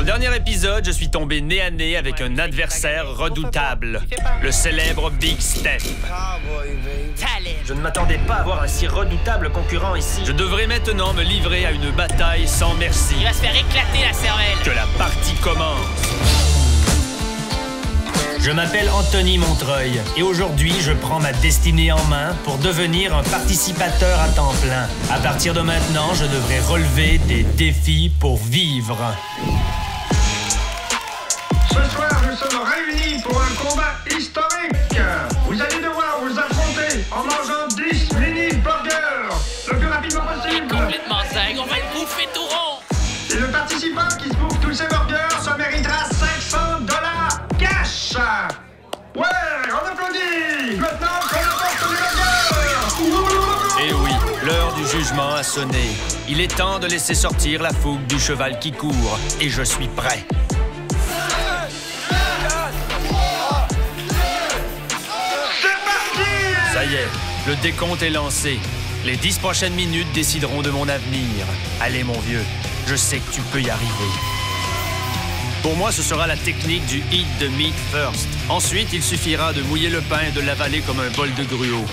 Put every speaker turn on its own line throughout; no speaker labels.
Dans le dernier épisode, je suis tombé nez à nez avec un adversaire redoutable, le célèbre Big Step.
Je ne m'attendais pas à avoir un si redoutable concurrent ici.
Je devrais maintenant me livrer à une bataille sans merci.
Il va se faire éclater la cervelle.
Que la partie commence.
Je m'appelle Anthony Montreuil et aujourd'hui je prends ma destinée en main pour devenir un participateur à temps plein. À partir de maintenant, je devrais relever des défis pour vivre.
A sonné. Il est temps de laisser sortir la fougue du cheval qui court. Et je suis prêt.
C'est parti.
Ça y est, le décompte est lancé. Les dix prochaines minutes décideront de mon avenir. Allez, mon vieux, je sais que tu peux y arriver. Pour moi, ce sera la technique du eat the meat first. Ensuite, il suffira de mouiller le pain et de l'avaler comme un bol de gruau.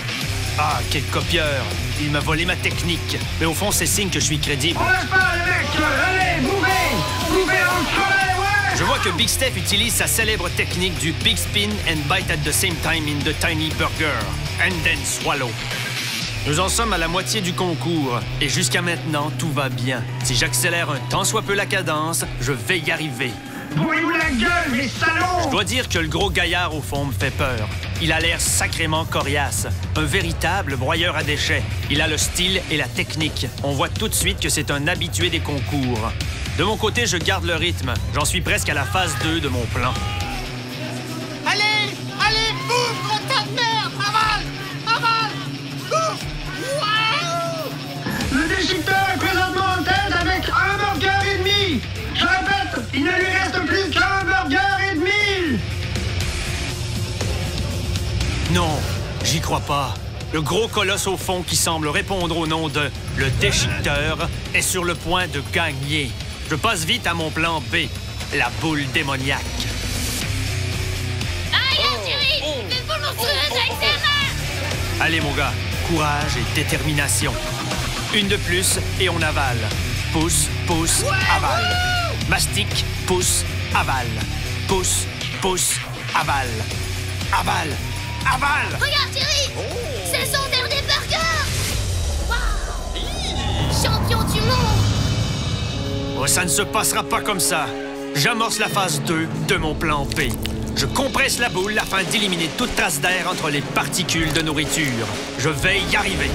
Ah, quel copieur! Il m'a volé ma technique. Mais au fond, c'est signe que je suis crédible.
On lâche pas les mecs. Allez, ouais.
Je vois que Big Steph utilise sa célèbre technique du Big Spin and Bite at the same time in the Tiny Burger. And then swallow. Nous en sommes à la moitié du concours. Et jusqu'à maintenant, tout va bien. Si j'accélère un tant soit peu la cadence, je vais y arriver.
Bourrez-vous la gueule, mes salauds.
Je dois dire que le gros gaillard au fond me fait peur. Il a l'air sacrément coriace. Un véritable broyeur à déchets. Il a le style et la technique. On voit tout de suite que c'est un habitué des concours. De mon côté, je garde le rythme. J'en suis presque à la phase 2 de mon plan.
Allez, allez, bouffe, gros tas de merde. Avale, avale, bouffe. Waouh
Le déchiqueteur est présentement en tête avec un burger et demi. Je répète, il ne lui
j'y crois pas. Le gros colosse au fond qui semble répondre au nom de le déchiqueteur est sur le point de gagner. Je passe vite à mon plan B, la boule démoniaque.
Aïe, Arthurie Une boule monstrueuse avec ses mains
Allez mon gars, courage et détermination. Une de plus et on avale. Pousse, pousse, avale. Mastique, pousse, avale. Pousse, pousse, avale. Avale,
Regarde, Thierry C'est son dernier burger Champion du monde
Oh, ça ne se passera pas comme ça. J'amorce la phase 2 de mon plan B. Je compresse la boule afin d'éliminer toute trace d'air entre les particules de nourriture. Je vais y arriver.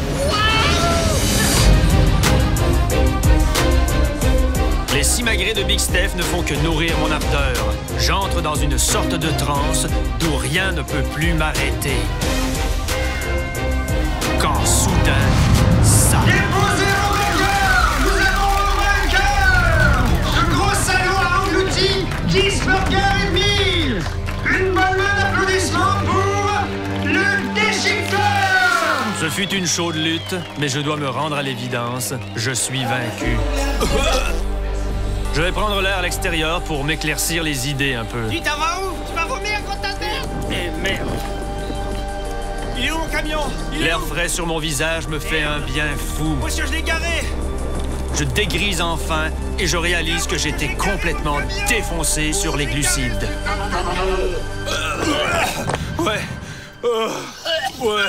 Simagrées de Big Steph ne font que nourrir mon ardeur. J'entre dans une sorte de transe d'où rien ne peut plus m'arrêter. Quand soudain, ça...
Déposez vos burgers. Nous avons un vainqueur. Ce gros salaud a englouti 10 burgers et demi. Une bonne main d'applaudissements pour le déchiqueteur.
Ce fut une chaude lutte, mais je dois me rendre à l'évidence. Je suis vaincu. Je vais prendre l'air à l'extérieur pour m'éclaircir les idées un peu.
Tu t'en vas où Tu vas vomir, tas de merde
Et merde!
Il est où mon camion
L'air frais sur mon visage me fait un bien fou.
Monsieur, je l'ai garé
Je dégrise enfin et je réalise que j'étais complètement défoncé sur les glucides. Ouais. Ouais.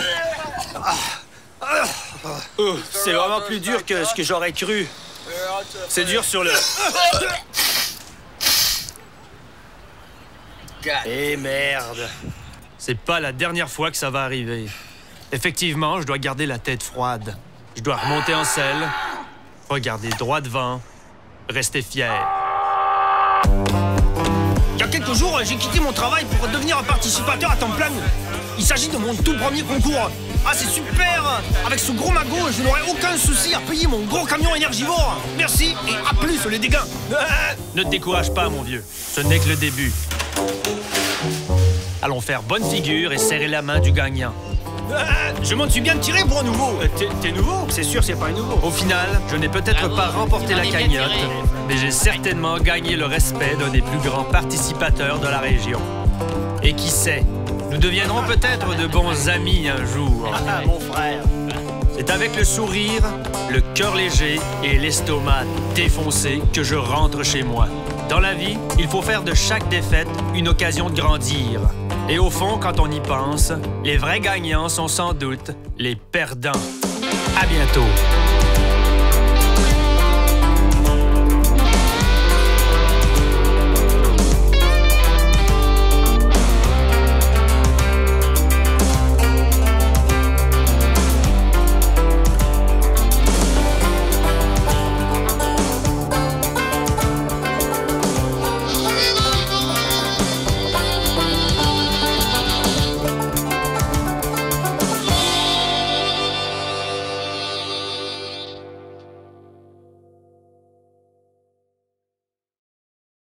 Euh, C'est vraiment plus dur que ce que j'aurais cru. C'est dur sur le... Eh merde. C'est pas la dernière fois que ça va arriver. Effectivement, je dois garder la tête froide. Je dois remonter en selle, regarder droit devant, rester fier.
Il y a quelques jours, j'ai quitté mon travail pour devenir un participateur à temps plein. Il s'agit de mon tout premier concours. Ah, c'est super Avec ce gros magot, je n'aurai aucun souci à payer mon gros camion énergivore. Merci et à plus les dégâts.
Ne te décourage pas, mon vieux. Ce n'est que le début. Allons faire bonne figure et serrer la main du gagnant.
Je m'en suis bien tiré pour un nouveau.
Euh, T'es nouveau?
C'est sûr, c'est pas un nouveau.
Au final, je n'ai peut-être pas remporté la cagnotte, mais j'ai certainement gagné le respect d'un des plus grands participateurs de la région. Et qui sait, nous deviendrons peut-être de bons amis un jour.
Ah, mon frère.
C'est avec le sourire, le cœur léger et l'estomac défoncé que je rentre chez moi. Dans la vie, il faut faire de chaque défaite une occasion de grandir. Et au fond, quand on y pense, les vrais gagnants sont sans doute les perdants. À bientôt.